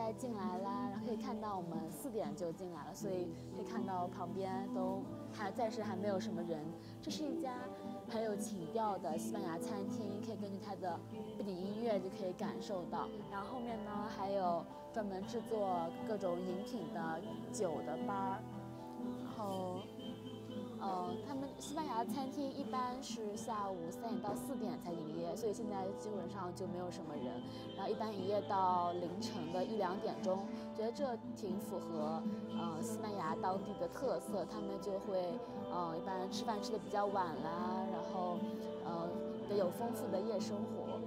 在进来啦，然后可以看到我们四点就进来了，所以可以看到旁边都还暂时还没有什么人。这是一家很有情调的西班牙餐厅，可以根据它的背景音乐就可以感受到。然后后面呢还有专门制作各种饮品的酒的吧儿，他们西班牙餐厅一般是下午三点到四点才营业，所以现在基本上就没有什么人。然后一般营业到凌晨的一两点钟，觉得这挺符合呃西班牙当地的特色。他们就会呃一般吃饭吃的比较晚啦，然后呃得有丰富的夜生活。